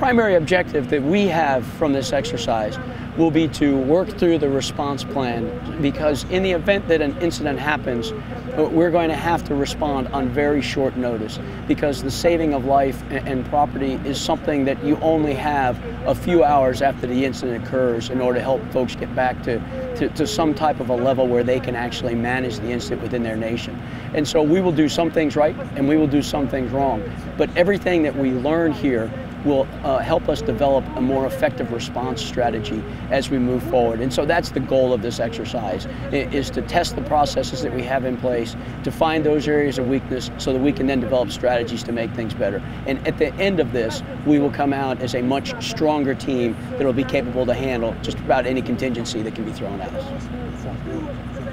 primary objective that we have from this exercise will be to work through the response plan because in the event that an incident happens, we're going to have to respond on very short notice because the saving of life and property is something that you only have a few hours after the incident occurs in order to help folks get back to, to, to some type of a level where they can actually manage the incident within their nation. And so we will do some things right and we will do some things wrong. But everything that we learn here will uh, help us develop a more effective response strategy as we move forward. And so that's the goal of this exercise, is to test the processes that we have in place, to find those areas of weakness so that we can then develop strategies to make things better. And at the end of this, we will come out as a much stronger team that will be capable to handle just about any contingency that can be thrown at us.